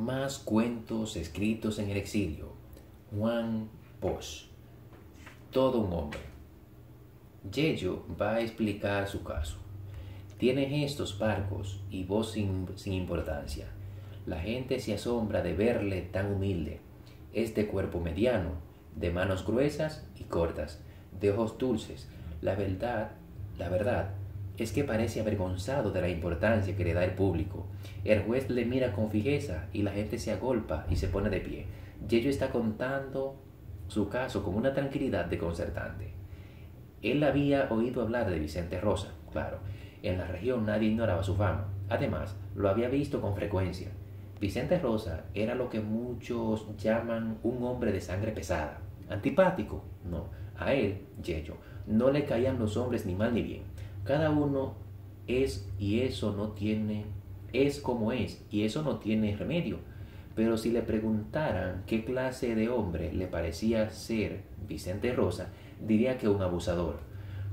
Más cuentos escritos en el exilio. Juan Bosch. Todo un hombre. Yello va a explicar su caso. Tiene gestos parcos y voz sin, sin importancia. La gente se asombra de verle tan humilde. Es de cuerpo mediano, de manos gruesas y cortas, de ojos dulces. La verdad, la verdad es que parece avergonzado de la importancia que le da el público. El juez le mira con fijeza y la gente se agolpa y se pone de pie. Yello está contando su caso con una tranquilidad desconcertante. Él había oído hablar de Vicente Rosa, claro. En la región nadie ignoraba su fama. Además, lo había visto con frecuencia. Vicente Rosa era lo que muchos llaman un hombre de sangre pesada. Antipático, no. A él, Yello, no le caían los hombres ni mal ni bien. Cada uno es y eso no tiene, es como es y eso no tiene remedio. Pero si le preguntaran qué clase de hombre le parecía ser Vicente Rosa, diría que un abusador.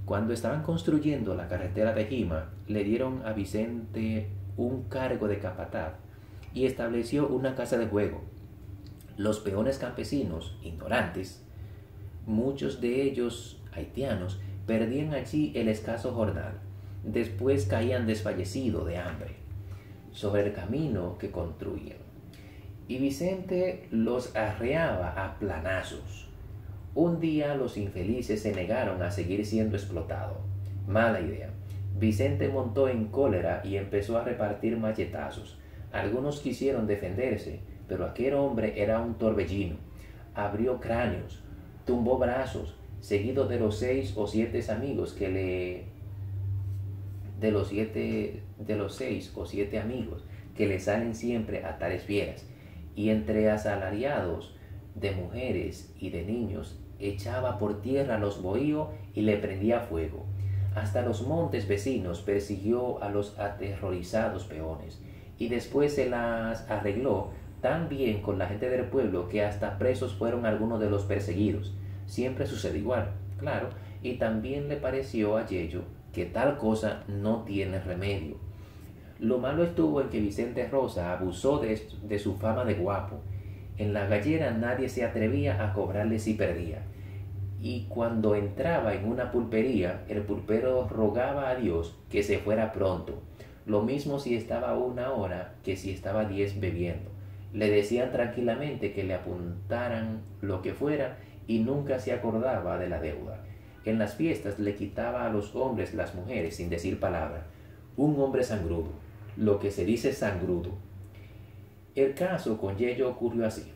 Cuando estaban construyendo la carretera de Jima, le dieron a Vicente un cargo de capataz y estableció una casa de juego. Los peones campesinos, ignorantes, muchos de ellos haitianos, perdían allí el escaso jornal. Después caían desfallecidos de hambre sobre el camino que construían. Y Vicente los arreaba a planazos. Un día los infelices se negaron a seguir siendo explotados. Mala idea. Vicente montó en cólera y empezó a repartir machetazos. Algunos quisieron defenderse, pero aquel hombre era un torbellino. Abrió cráneos, tumbó brazos, seguido de los seis o siete amigos que le de los siete de los seis o siete amigos que le salen siempre a tales fieras. Y entre asalariados de mujeres y de niños echaba por tierra los bohíos y le prendía fuego. Hasta los montes vecinos persiguió a los aterrorizados peones. Y después se las arregló tan bien con la gente del pueblo que hasta presos fueron algunos de los perseguidos siempre sucede igual, claro, y también le pareció a Yello que tal cosa no tiene remedio. Lo malo estuvo en que Vicente Rosa abusó de, de su fama de guapo. En la gallera nadie se atrevía a cobrarle si perdía. Y cuando entraba en una pulpería, el pulpero rogaba a Dios que se fuera pronto. Lo mismo si estaba una hora que si estaba diez bebiendo. Le decían tranquilamente que le apuntaran lo que fuera y nunca se acordaba de la deuda. En las fiestas le quitaba a los hombres las mujeres sin decir palabra. Un hombre sangrudo, lo que se dice sangrudo. El caso con Yello ocurrió así.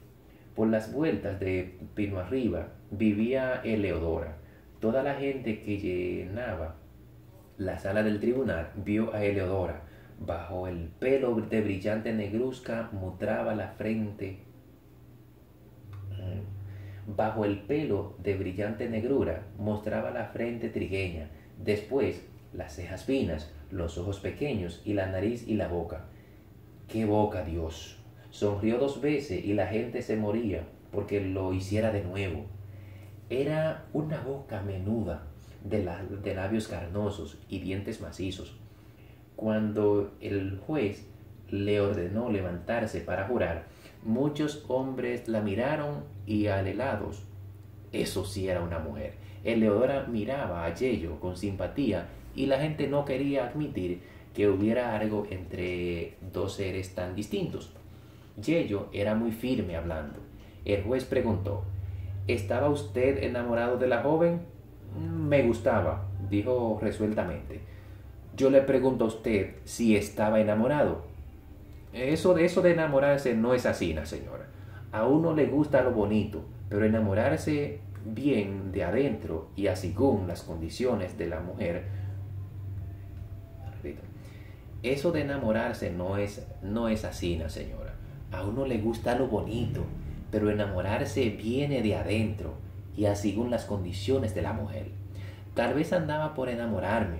Por las vueltas de Pino Arriba vivía Eleodora. Toda la gente que llenaba la sala del tribunal vio a Eleodora. Bajo el pelo de brillante negruzca mutraba la frente Bajo el pelo de brillante negrura mostraba la frente trigueña, después las cejas finas, los ojos pequeños y la nariz y la boca. ¡Qué boca, Dios! Sonrió dos veces y la gente se moría porque lo hiciera de nuevo. Era una boca menuda, de, de labios carnosos y dientes macizos. Cuando el juez le ordenó levantarse para jurar, Muchos hombres la miraron y alelados. Eso sí era una mujer. Eleodora miraba a Yello con simpatía y la gente no quería admitir que hubiera algo entre dos seres tan distintos. Yello era muy firme hablando. El juez preguntó, ¿Estaba usted enamorado de la joven? Me gustaba, dijo resueltamente. Yo le pregunto a usted si estaba enamorado. Eso eso de enamorarse no es así, señora. A uno le gusta lo bonito, pero enamorarse bien de adentro y así según las condiciones de la mujer. Eso de enamorarse no es, no es así, señora. A uno le gusta lo bonito, pero enamorarse viene de adentro y así según las condiciones de la mujer. Tal vez andaba por enamorarme,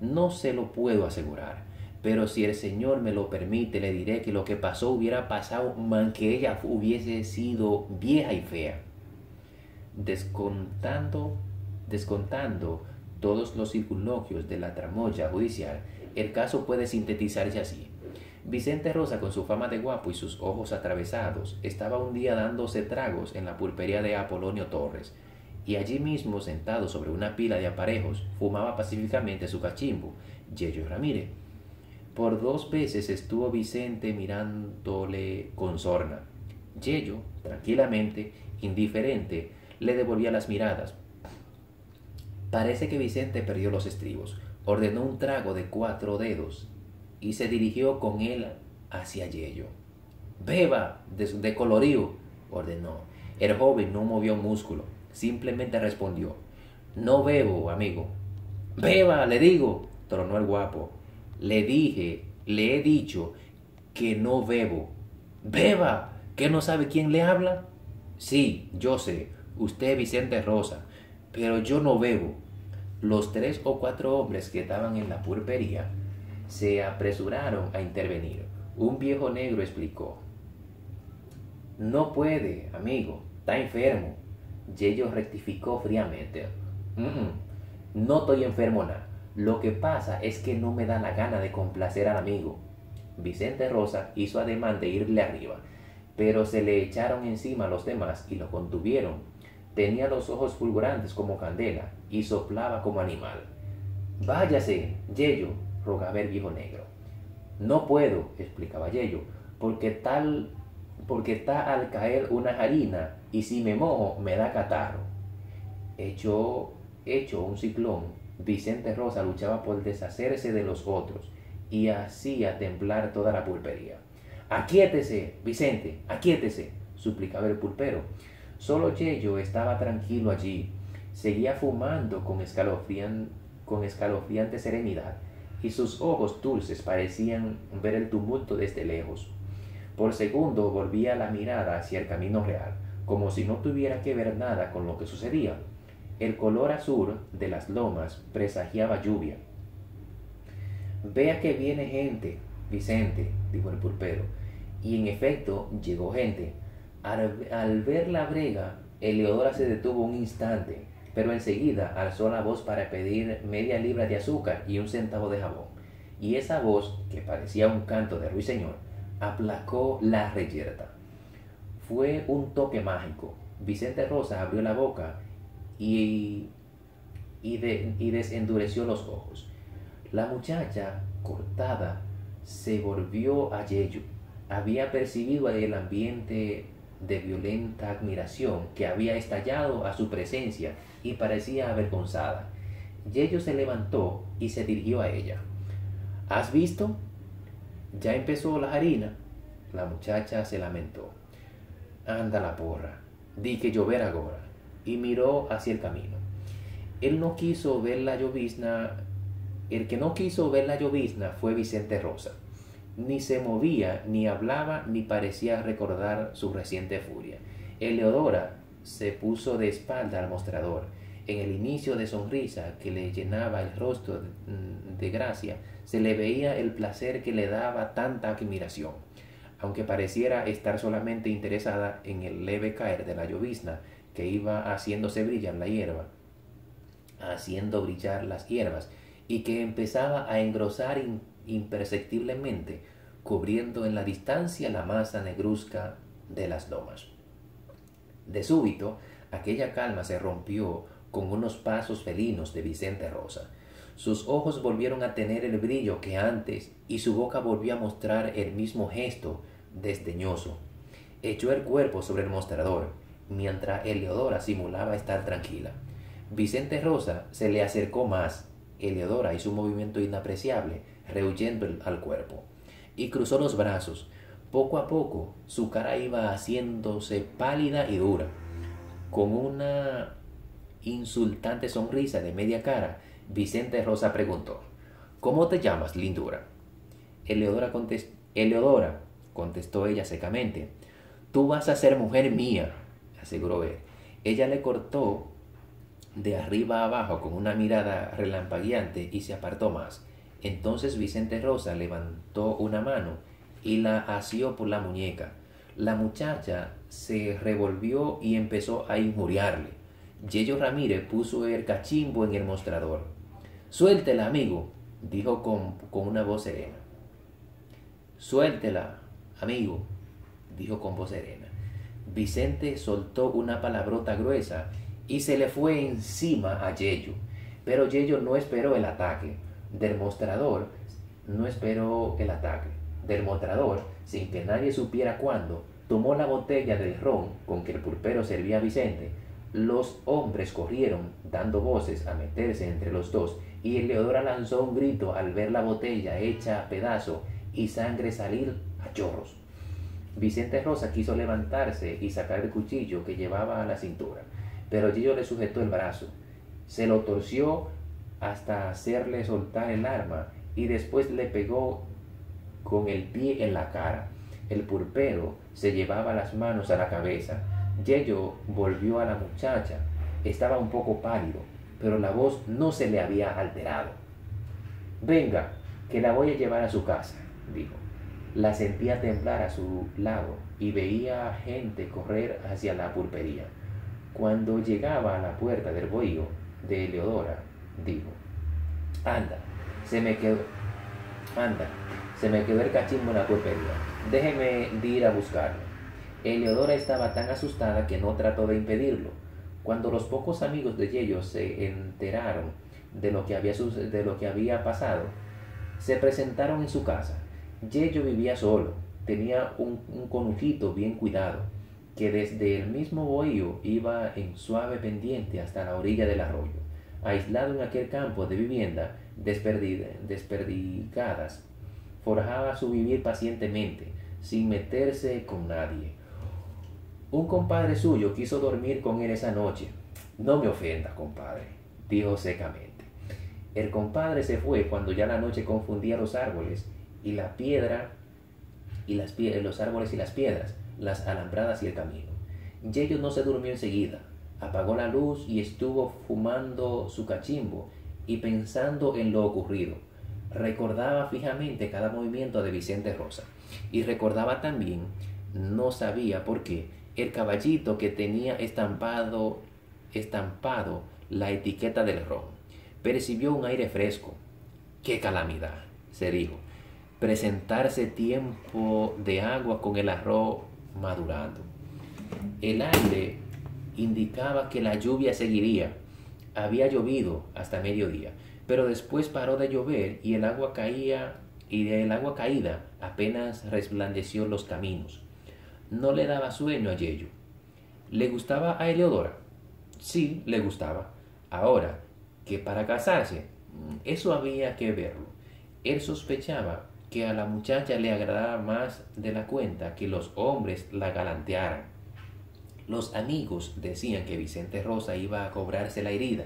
no se lo puedo asegurar pero si el Señor me lo permite, le diré que lo que pasó hubiera pasado man que ella hubiese sido vieja y fea. Descontando, descontando todos los circunloquios de la tramoya judicial, el caso puede sintetizarse así. Vicente Rosa, con su fama de guapo y sus ojos atravesados, estaba un día dándose tragos en la pulpería de Apolonio Torres, y allí mismo, sentado sobre una pila de aparejos, fumaba pacíficamente su cachimbo, Yello Ramírez. Por dos veces estuvo Vicente mirándole con sorna. Yello, tranquilamente, indiferente, le devolvía las miradas. Parece que Vicente perdió los estribos, ordenó un trago de cuatro dedos y se dirigió con él hacia Yello. Beba, de, de colorío, ordenó. El joven no movió músculo, simplemente respondió. No bebo, amigo. Beba, le digo, tronó el guapo. Le dije, le he dicho que no bebo. Beba, ¿que no sabe quién le habla? Sí, yo sé, usted Vicente Rosa, pero yo no bebo. Los tres o cuatro hombres que estaban en la pulpería se apresuraron a intervenir. Un viejo negro explicó. No puede, amigo, está enfermo. Yello rectificó fríamente. no estoy enfermo nada. Lo que pasa es que no me da la gana de complacer al amigo. Vicente Rosa hizo ademán de irle arriba, pero se le echaron encima los demás y lo contuvieron. Tenía los ojos fulgurantes como candela y soplaba como animal. Váyase, Yello, rogaba el viejo negro. No puedo, explicaba Yello, porque tal porque está al caer una harina y si me mojo me da catarro. Hecho, hecho un ciclón, Vicente Rosa luchaba por deshacerse de los otros y hacía temblar toda la pulpería. Aquiétese, Vicente, aquiétese, suplicaba el pulpero. Solo Yello estaba tranquilo allí, seguía fumando con, con escalofriante serenidad y sus ojos dulces parecían ver el tumulto desde lejos. Por segundo volvía la mirada hacia el camino real, como si no tuviera que ver nada con lo que sucedía. El color azul de las lomas presagiaba lluvia. Vea que viene gente, Vicente, dijo el pulpero. Y en efecto llegó gente. Al, ver la brega, Eleodora se detuvo un instante, pero enseguida alzó la voz para pedir media libra de azúcar y un centavo de jabón. Y esa voz, que parecía un canto de ruiseñor, aplacó la reyerta. Fue un toque mágico. Vicente Rosa abrió la boca y, y, y desendureció los ojos. La muchacha, cortada, se volvió a Yeyo. Había percibido el ambiente de violenta admiración que había estallado a su presencia y parecía avergonzada. Yello se levantó y se dirigió a ella. ¿Has visto? Ya empezó la harina. La muchacha se lamentó. Anda la porra. Di que llover ahora. Y miró hacia el camino. Él no quiso ver la llovizna. El que no quiso ver la llovizna fue Vicente Rosa. Ni se movía, ni hablaba, ni parecía recordar su reciente furia. Eleodora se puso de espalda al mostrador. En el inicio de sonrisa que le llenaba el rostro de gracia, se le veía el placer que le daba tanta admiración. Aunque pareciera estar solamente interesada en el leve caer de la llovizna que iba haciéndose brillar la hierba, haciendo brillar las hierbas, y que empezaba a engrosar imperceptiblemente, cubriendo en la distancia la masa negruzca de las lomas. De súbito, aquella calma se rompió con unos pasos felinos de Vicente Rosa, sus ojos volvieron a tener el brillo que antes y su boca volvió a mostrar el mismo gesto desdeñoso. Echó el cuerpo sobre el mostrador, mientras Eleodora simulaba estar tranquila. Vicente Rosa se le acercó más. Eleodora hizo un movimiento inapreciable, rehuyendo al cuerpo, y cruzó los brazos. Poco a poco su cara iba haciéndose pálida y dura. Con una insultante sonrisa de media cara, Vicente Rosa preguntó, ¿Cómo te llamas, lindura? Eleodora, Eleodora, contestó ella secamente, Tú vas a ser mujer mía, Ella le cortó de arriba a abajo con una mirada relampagueante y se apartó más. Entonces Vicente Rosa levantó una mano y la asió por la muñeca. La muchacha se revolvió y empezó a injuriarle. Yello Ramírez puso el cachimbo en el mostrador. Suéltela, amigo, dijo con, una voz serena. Suéltela, amigo, dijo con voz serena. Vicente soltó una palabrota gruesa y se le fue encima a Yello. Pero Yello no esperó el ataque. Del mostrador no esperó el ataque. Del mostrador, sin que nadie supiera cuándo, tomó la botella del ron con que el pulpero servía a Vicente. Los hombres corrieron, dando voces, a meterse entre los dos, y Eleodora lanzó un grito al ver la botella hecha a pedazo y sangre salir a chorros. Vicente Rosa quiso levantarse y sacar el cuchillo que llevaba a la cintura, pero Gillo le sujetó el brazo. Se lo torció hasta hacerle soltar el arma y después le pegó con el pie en la cara. El pulpero se llevaba las manos a la cabeza. Yello volvió a la muchacha. Estaba un poco pálido, pero la voz no se le había alterado. Venga, que la voy a llevar a su casa, dijo. La sentía temblar a su lado y veía gente correr hacia la pulpería. Cuando llegaba a la puerta del bohío de Eleodora, dijo, anda, se me quedó, anda, se me quedó el cachimbo en la pulpería, déjeme ir a buscarlo. Eleodora estaba tan asustada que no trató de impedirlo. Cuando los pocos amigos de Yello se enteraron de lo que había, de lo que había pasado, se presentaron en su casa. Yello vivía solo, tenía un, conujito bien cuidado, que desde el mismo bohío iba en suave pendiente hasta la orilla del arroyo. Aislado en aquel campo de vivienda desperdicadas, forjaba su vivir pacientemente, sin meterse con nadie. Un compadre suyo quiso dormir con él esa noche. No me ofenda, compadre, dijo secamente. El compadre se fue cuando ya la noche confundía los árboles y la piedra y las los árboles y las piedras, las alambradas y el camino. Yello no se durmió enseguida, apagó la luz y estuvo fumando su cachimbo y pensando en lo ocurrido. Recordaba fijamente cada movimiento de Vicente Rosa y recordaba también, no sabía por qué, el caballito que tenía estampado, estampado la etiqueta del ron. Percibió un aire fresco. ¡Qué calamidad! se dijo presentarse tiempo de agua con el arroz madurando. El aire indicaba que la lluvia seguiría. Había llovido hasta mediodía, pero después paró de llover y el agua caía y el agua caída apenas resplandeció los caminos. No le daba sueño a Yello. ¿Le gustaba a Eleodora? Sí, le gustaba. Ahora, que para casarse, eso había que verlo. Él sospechaba que a la muchacha le agradaba más de la cuenta que los hombres la galantearan. Los amigos decían que Vicente Rosa iba a cobrarse la herida.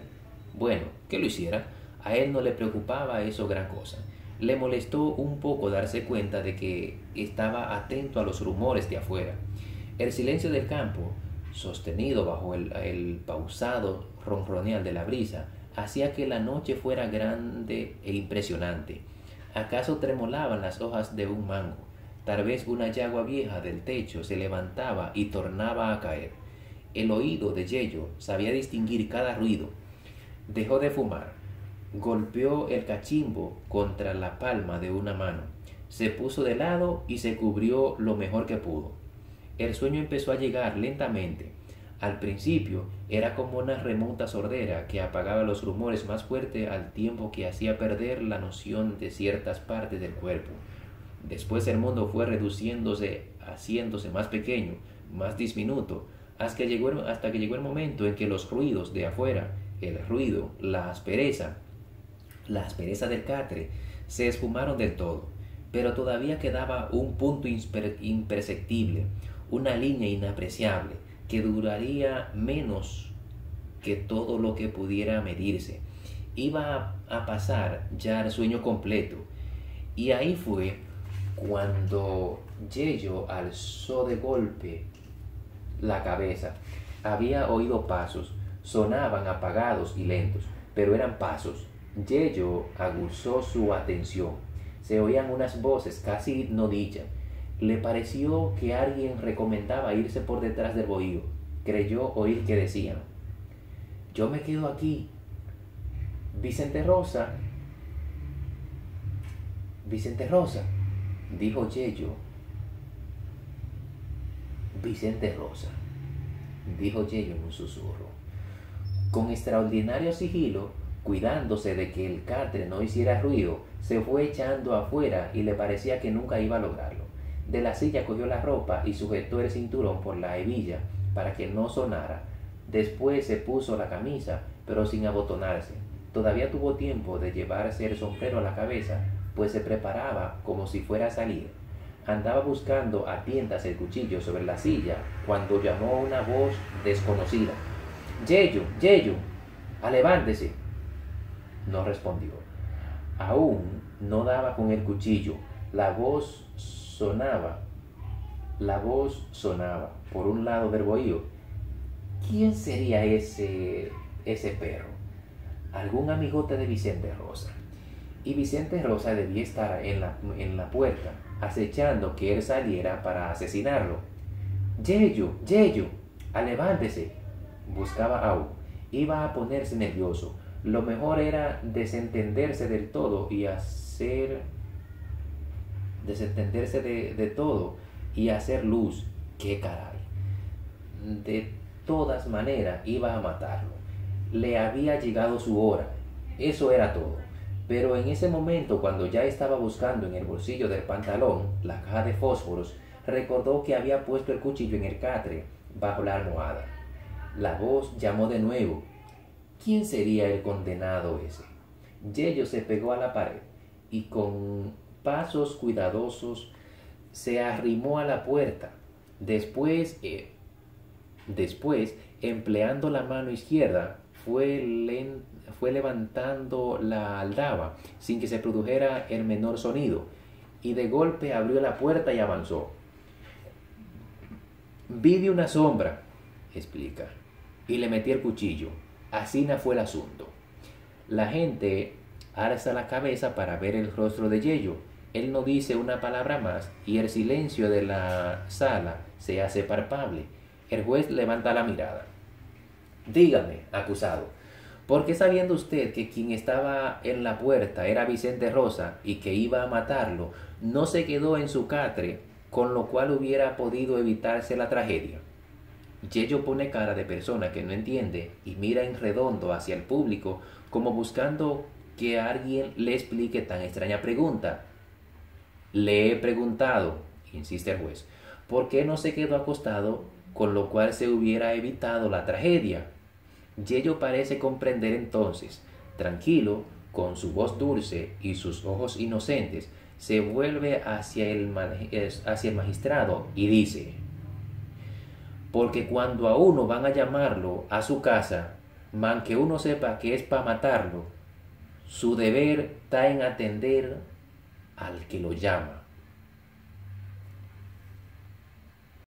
Bueno, que lo hiciera. A él no le preocupaba eso gran cosa. Le molestó un poco darse cuenta de que estaba atento a los rumores de afuera. El silencio del campo, sostenido bajo el, el pausado ronroneal de la brisa, hacía que la noche fuera grande e impresionante. ¿Acaso tremolaban las hojas de un mango? Tal vez una yagua vieja del techo se levantaba y tornaba a caer. El oído de Yello sabía distinguir cada ruido. Dejó de fumar. Golpeó el cachimbo contra la palma de una mano. Se puso de lado y se cubrió lo mejor que pudo. El sueño empezó a llegar lentamente. Al principio era como una remota sordera que apagaba los rumores más fuerte al tiempo que hacía perder la noción de ciertas partes del cuerpo. Después el mundo fue reduciéndose, haciéndose más pequeño, más disminuto, hasta que, llegó hasta que llegó el momento en que los ruidos de afuera, el ruido, la aspereza, la aspereza del catre, se esfumaron del todo. Pero todavía quedaba un punto imperceptible, una línea inapreciable, que duraría menos que todo lo que pudiera medirse. Iba a pasar ya el sueño completo. Y ahí fue cuando Yello alzó de golpe la cabeza. Había oído pasos, sonaban apagados y lentos, pero eran pasos. Yello aguzó su atención. Se oían unas voces casi no dichas le pareció que alguien recomendaba irse por detrás del bohío. Creyó oír que decían, yo me quedo aquí. Vicente Rosa, Vicente Rosa, dijo Yello. Vicente Rosa, dijo Yello en un susurro. Con extraordinario sigilo, cuidándose de que el catre no hiciera ruido, se fue echando afuera y le parecía que nunca iba a lograrlo. De la silla cogió la ropa y sujetó el cinturón por la hebilla para que no sonara. Después se puso la camisa, pero sin abotonarse. Todavía tuvo tiempo de llevarse el sombrero a la cabeza, pues se preparaba como si fuera a salir. Andaba buscando a tientas el cuchillo sobre la silla cuando llamó una voz desconocida. Yeyo, Yeyo, levántese. No respondió. Aún no daba con el cuchillo. La voz sonaba. La voz sonaba por un lado del bohío. ¿Quién sería ese, ese perro? Algún amigote de Vicente Rosa. Y Vicente Rosa debía estar en la, en la puerta, acechando que él saliera para asesinarlo. Yeyo, Yeyo, levántese. Buscaba aún. Iba a ponerse nervioso. Lo mejor era desentenderse del todo y hacer desentenderse de, de todo y hacer luz. ¡Qué caray! De todas maneras iba a matarlo. Le había llegado su hora. Eso era todo. Pero en ese momento, cuando ya estaba buscando en el bolsillo del pantalón la caja de fósforos, recordó que había puesto el cuchillo en el catre bajo la almohada. La voz llamó de nuevo. ¿Quién sería el condenado ese? Yello se pegó a la pared y con pasos cuidadosos se arrimó a la puerta. Después, eh, después empleando la mano izquierda, fue, levantando la aldaba sin que se produjera el menor sonido y de golpe abrió la puerta y avanzó. Vi de una sombra, explica, y le metí el cuchillo. Así no fue el asunto. La gente alza la cabeza para ver el rostro de Yello él no dice una palabra más y el silencio de la sala se hace palpable. El juez levanta la mirada. Dígame, acusado, ¿por qué sabiendo usted que quien estaba en la puerta era Vicente Rosa y que iba a matarlo, no se quedó en su catre, con lo cual hubiera podido evitarse la tragedia? Yello pone cara de persona que no entiende y mira en redondo hacia el público como buscando que alguien le explique tan extraña pregunta le he preguntado, insiste el juez, ¿por qué no se quedó acostado con lo cual se hubiera evitado la tragedia? Yello parece comprender entonces, tranquilo, con su voz dulce y sus ojos inocentes, se vuelve hacia el, magistrado y dice, porque cuando a uno van a llamarlo a su casa, man que uno sepa que es para matarlo, su deber está en atender al que lo llama.